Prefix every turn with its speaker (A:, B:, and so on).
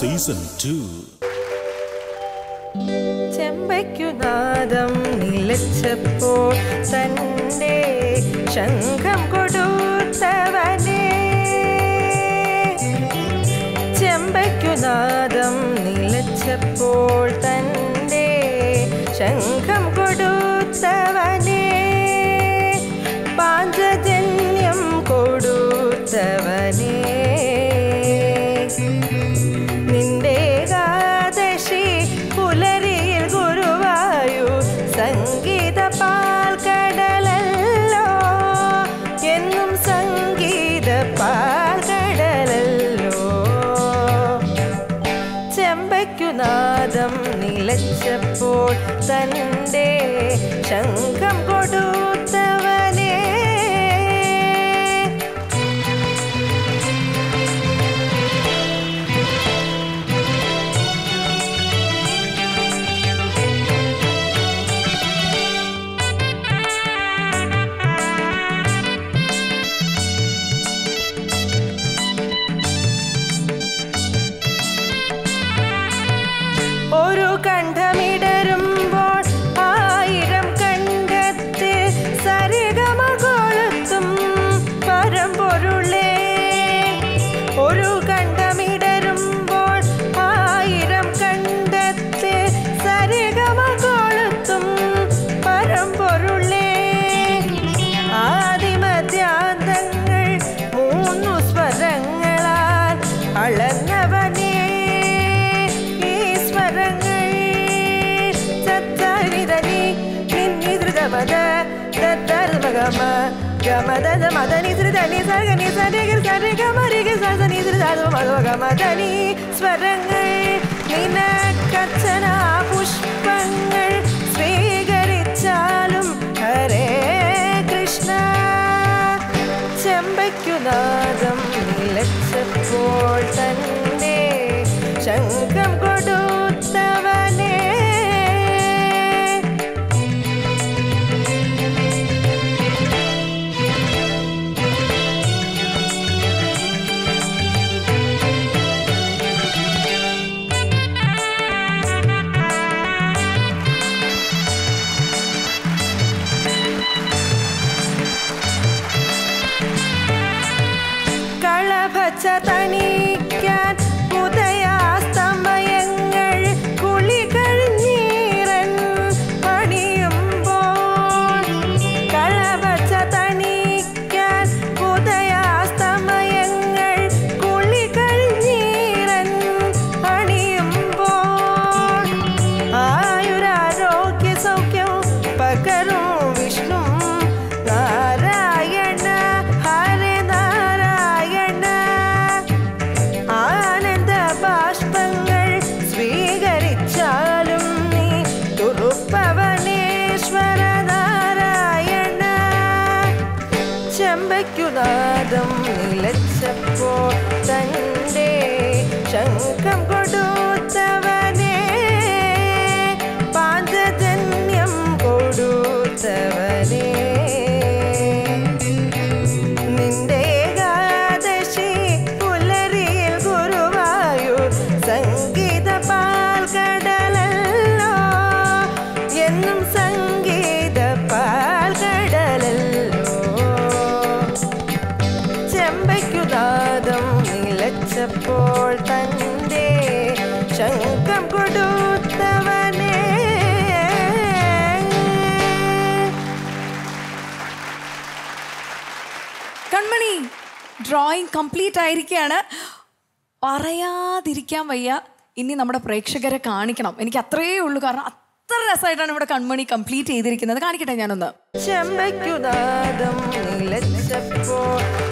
A: Season two
B: ചെമ്പയ്ക്കുനാദം നിലച്ചപ്പോൾ തന്റെ ശംഖം കൊടുത്തവനെ. ചെമ്പയ്ക്കുനാദം നിലച്ചപ്പോൾ തന്റെ ശംഖം കൊടുത്തവനെ നിലച്ചപ്പോൾ തന്റെ ശംഖം കൊടുത്തവനേ അളന്നവനേ ഈ സ്വരങ്ങൾ സത്താരിതനി നിന്നിതൃതമത തത്തർമഗമ ഗമദ മദനി ധൃതനി സഗനി സരിഗിർ സരിഗമരിഗിർ സസനി ധൃതമദനി സ്വരങ്ങൾ നിനക്കച്ചന പുഷ്പങ്ങൾ സ്വീകരിച്ചാലും ഹരേ കൃഷ്ണ ചെമ്പയ്ക്കുനാദം നിലച്ചപ്പോൾ തന്നെ ശംഖം കൊടുത്തവനേ ചെമ്പയ്ക്കുനാദം നിലച്ചപ്പോൾ തന്റെ ശങ്കം കൊടുത്തവനേ നിലച്ചപ്പോൾ തന്റെ ശങ്കം കൊടുത്തവനേ.
C: കൺമണി ഡ്രോയിങ് കംപ്ലീറ്റ് ആയിരിക്കുകയാണ് പറയാതിരിക്കാൻ വയ്യ. ഇനി നമ്മുടെ പ്രേക്ഷകരെ കാണിക്കണം. എനിക്ക് അത്രയേ ഉള്ളൂ. കാരണം അത്ര രസമായിട്ടാണ് ഇവിടെ കൺമണി കംപ്ലീറ്റ് ചെയ്തിരിക്കുന്നത്. കാണിക്കട്ടെ ഞാനൊന്ന്.
B: ചെമ്പയ്ക്കുനാദം നിലച്ചപ്പോൾ